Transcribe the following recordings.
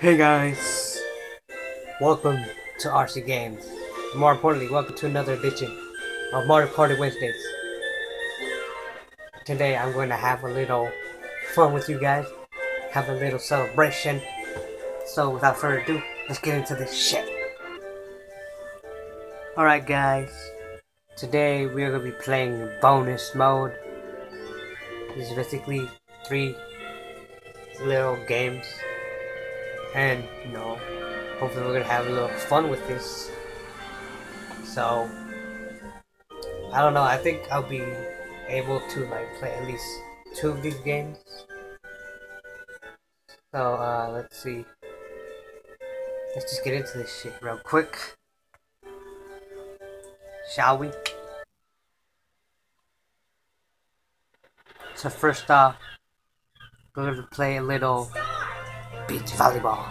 Hey guys, welcome to RC Games. More importantly, welcome to another edition of Mario Party Wednesdays. Today I'm going to have a little fun with you guys, have a little celebration. So without further ado, let's get into this shit. Alright guys, today we are going to be playing bonus mode. This is basically three little games and you know hopefully we're gonna have a little fun with this. So I don't know I think I'll be able to like play at least two of these games. So uh let's see. Let's just get into this shit real quick. Shall we? So first off we're gonna play a little beach volleyball.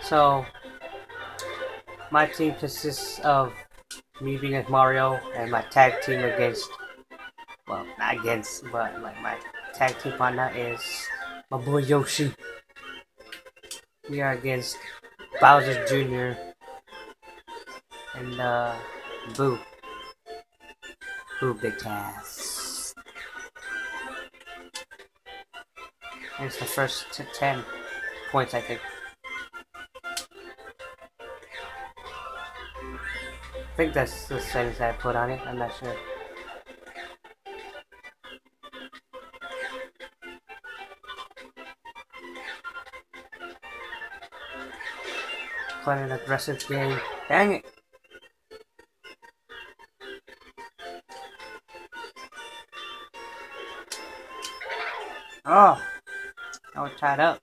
So, my team consists of me being as Mario and my tag team against, well, not against, but like my tag team partner is my boy Yoshi. We are against Bowser Jr. and uh, Boo. Boo Big Ass. It's the first to 10 points, I think. I think that's the settings I put on it, I'm not sure. Quite an aggressive game. Dang it! Tied up.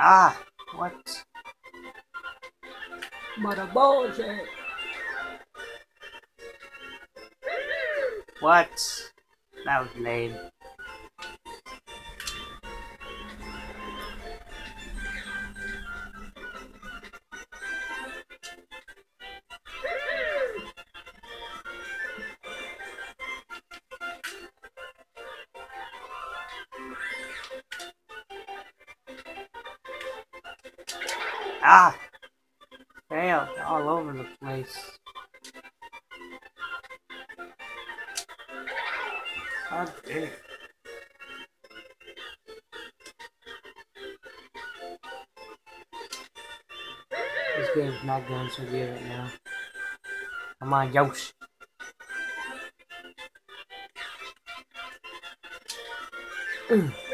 Ah, what? What a bullshit. What? That was lame. Ah! Damn, all over the place. God damn it. This game's not going so good right now. Come on, Yosh.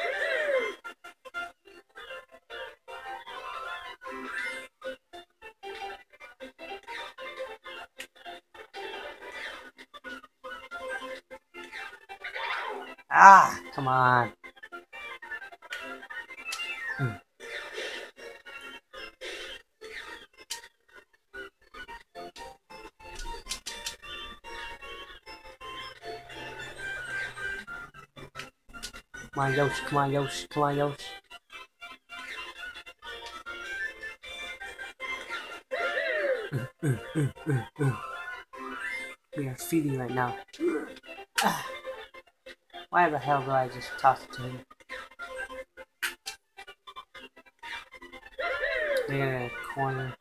Ah, come on. Come on, Yoshi, come on, Yoshi, come on, Yoshi. we are feeding right now. Ah. Why the hell do I just toss it to him? Yeah, corner.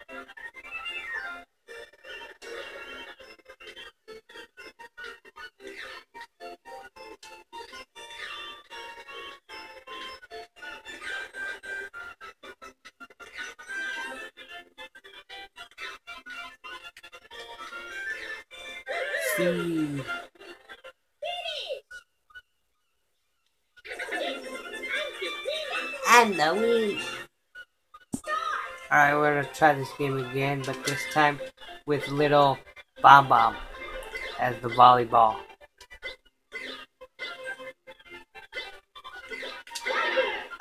See. And the win. Alright, we're gonna try this game again, but this time with little Bob-omb as the volleyball.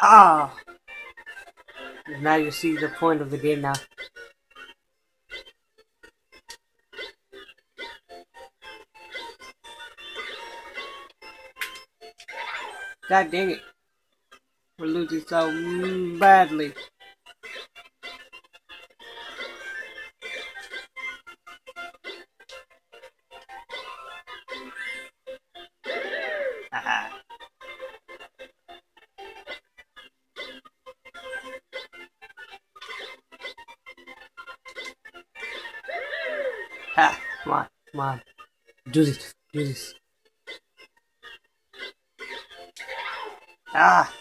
Ah! Now you see the point of the game now. God dang it. We're losing so badly. Ha! Come on, come on. Do this, do this. Ah!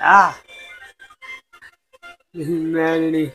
Ah! Humanity.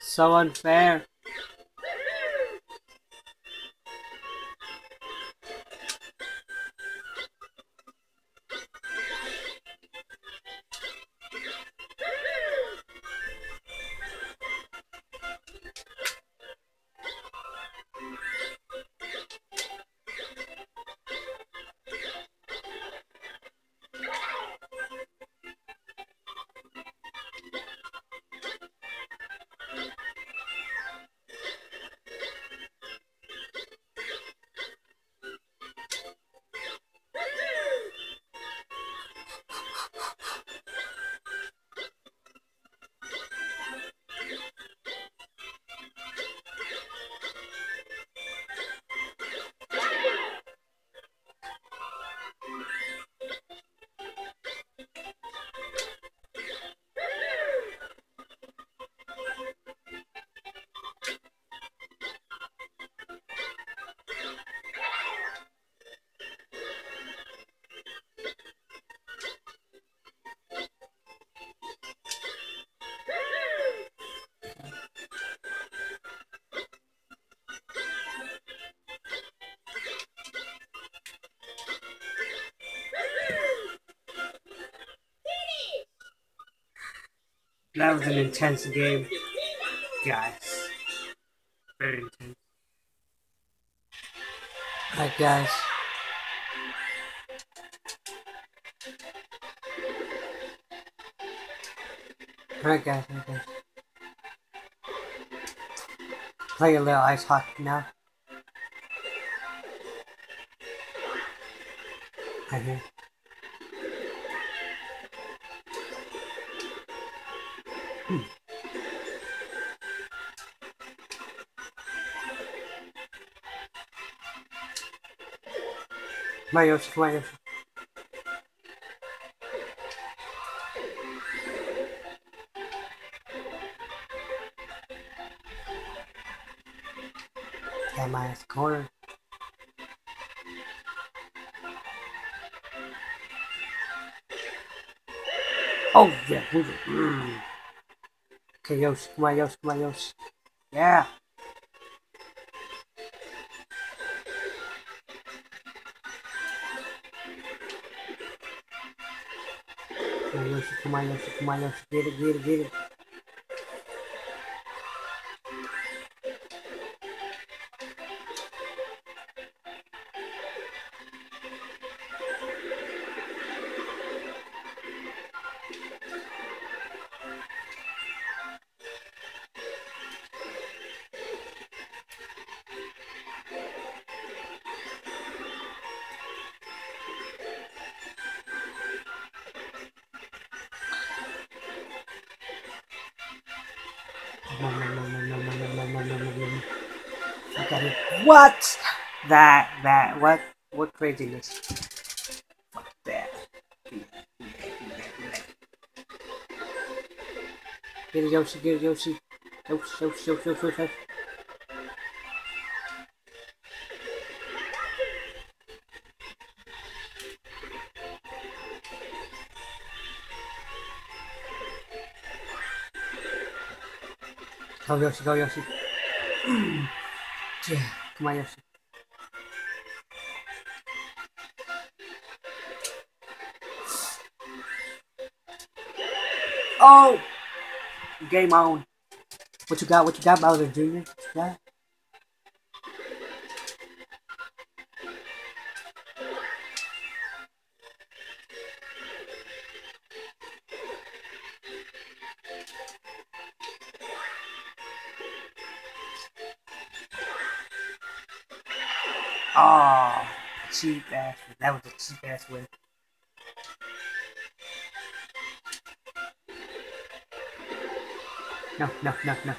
So unfair. That was an intense game, guys. Very intense. Alright, guys. Alright, guys. Guys. Play a little ice hockey now. Right here. Come on, Yoshi. Come Yoshi. My ass corner. Oh, yeah. Mm. Okay, Yoshi. Come on, Yoshi. Come on. Yeah. Come on. Come on. Come on, Yoshi. Get it, get it, get it. What? That, that, what, what craziness? Fuck that? Get it, Yoshi, get it, Yoshi. Yoshi, Yoshi, Yoshi, Yoshi, Yoshi. Go Yoshi, go Yoshi. yeah, come on Yoshi. Oh! Game on. What you got? What you got, Bowser Jr.? What you got? Oh, cheap ass. That was a cheap ass win. No, no, no, no.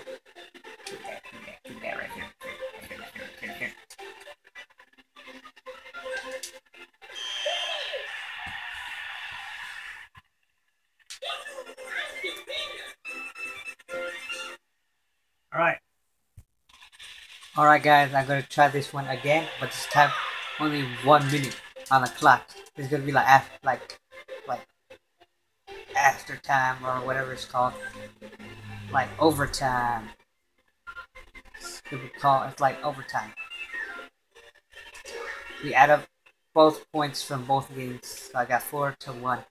Alright guys, I'm gonna try this one again, but this time only one minute on the clock. It's gonna be like after like like after time or whatever it's called. Like overtime. It's gonna be called it's like overtime. We add up both points from both games. So I got four to one.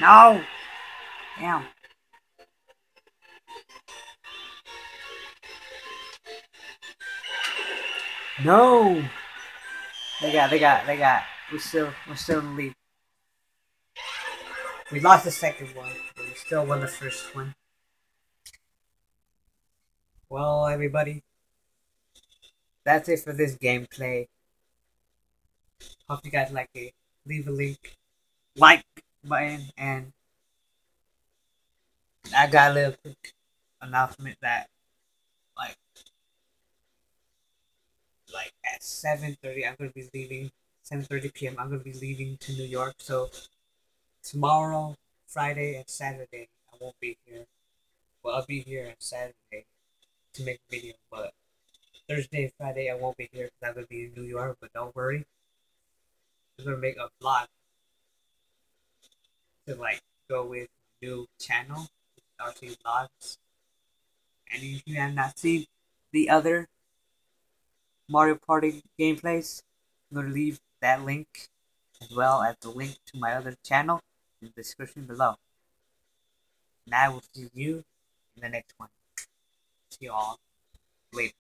No! Damn. No! They got, they got, they got. We're still, we're still in the lead. We lost the second one, but we still won the first one. Well, everybody, that's it for this gameplay. Hope you guys like it. Leave a link, like button, and I got a little announcement that, like, like at 7.30 i'm gonna be leaving 7.30 p.m i'm gonna be leaving to new york. So tomorrow friday and saturday i won't be here. Well i'll be here on saturday to make a video but thursday and friday i won't be here because i'm gonna be in new york but don't worry. I'm gonna make a vlog to like go with new channel RC Vlogs. And if you have not seen the other Mario Party gameplays. I'm going to leave that link as well as the link to my other channel in the description below. And I will see you in the next one. See you all later.